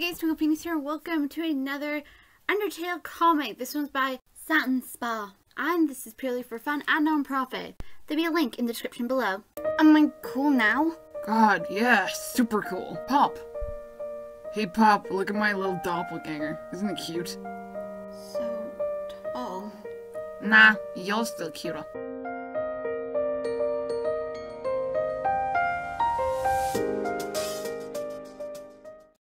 guys, Twinkle Phoenix here. Welcome to another Undertale comic. This one's by Sanspar. And this is purely for fun and non-profit. There'll be a link in the description below. Am I cool now? God, yeah, super cool. Pop. Hey, Pop, look at my little doppelganger. Isn't it cute? So tall. Nah, you're still cuter.